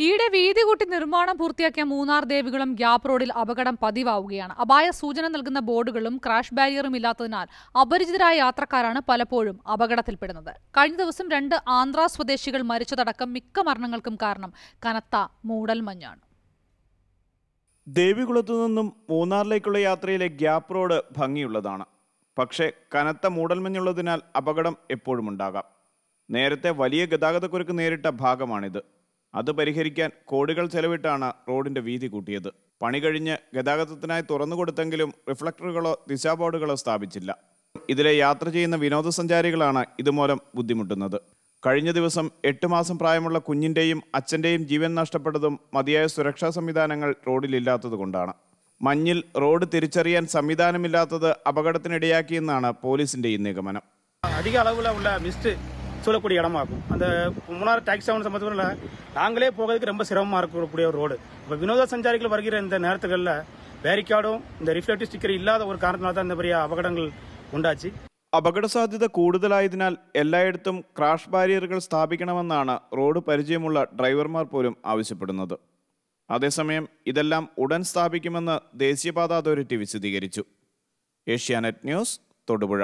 ഈയിടെ വീതി കൂട്ടി നിർമ്മാണം പൂർത്തിയാക്കിയ മൂന്നാർ ദേവികുളം ഗ്യാപ് റോഡിൽ അപകടം പതിവാവുകയാണ്. അപായ സൂചന നൽകുന്ന ബോർഡുകളും ക്രാഷ് ബാരിയറും ഇല്ലാത്തതിനാൽ അപരിചിതരായ യാത്രക്കാരാണ് പലപ്പോഴും അപകടത്തിൽപ്പെടുന്നത്. കഴിഞ്ഞ ദിവസം രണ്ട് ആന്ധ്ര സ്വദേശികൾ മരിച്ചതടക്കം മിക്ക മരണങ്ങൾക്കും കാരണം കനത്ത മൂടൽമഞ്ഞാണ് ദേവികുളത്തു നിന്നും മൂന്നാറിലേക്കുള്ള യാത്രയിലെ ഗ്യാപ് റോഡ് ഭംഗിയുള്ളതാണ്. പക്ഷേ കനത്ത മൂടൽമഞ്ഞുള്ളതിനാൽ അപകടം എപ്പോഴും ഉണ്ടാകാം. നേരത്തെ വലിയ ഗതാഗതക്കുരുക്ക് നേരിട്ട ഭാഗമാണിത്. അത് പരിഹരിക്കാൻ കോടികൾ ചെലവിട്ടാണ് റോഡിന്റെ വീതി കൂട്ടിയത്. പണി കഴിഞ്ഞ് ഗതാഗതത്തിനായി തുറന്നു കൊടുത്തെങ്കിലും റിഫ്ലക്ടറുകളോ ദിശാബോർഡുകളോ സ്ഥാപിച്ചില്ല. ഇതിലെ യാത്ര ചെയ്യുന്ന വിനോദസഞ്ചാരികളാണ് ഇതുമൂലം ബുദ്ധിമുട്ടുന്നത്. കഴിഞ്ഞ ദിവസം എട്ട് മാസം പ്രായമുള്ള കുഞ്ഞിന്റെയും അച്ഛന്റെയും ജീവൻ നഷ്ടപ്പെട്ടതും മതിയായ സുരക്ഷാ സംവിധാനങ്ങൾ റോഡിലില്ലാത്തതുകൊണ്ടാണ് മഞ്ഞിൽ റോഡ് തിരിച്ചറിയാൻ സംവിധാനമില്ലാത്തത് അപകടത്തിനിടയാക്കിയെന്നാണ് പോലീസിന്റെ ഈ നിഗമനം. അധിക അളവിലുള്ള മിസ്റ്റ് சூழக்கூடிய இடமா இருக்கும் அந்த மூணார் டாக்ஸி டவுன் சம்பந்தத்தில் நாங்களே போகிறதுக்கு ரொம்ப சிரமமாக இருக்கக்கூடிய ஒரு ரோடு இப்போ வினோத சஞ்சாரிகள் வருகிற இந்த நேரத்துகளில் பேரிக்கார்டும் இந்த ரிஃப்ளெக்டிவ் ஸ்டிக்கர் இல்லாத ஒரு காரணத்தினால தான் இந்த பெரிய அபகடங்கள் உண்டாச்சு അപകട സാധ്യത കൂടുതലായതിനാൽ എല്ലായിടത്തും ക്രാഷ് ബാരിയറുകൾ സ്ഥാപിക്കണമെന്നാണ് റോഡ് പരിചയമുള്ള ഡ്രൈവർമാർ പോലും ആവശ്യപ്പെടുന്നത് അതേസമയം ഇതെല്ലാം ഉടൻ സ്ഥാപിക്കുമെന്ന് ദേശീയപാത അതോറിറ്റി വിശദീകരിച്ചു ഏഷ്യാനെറ്റ് ന്യൂസ് തൊടുപുഴ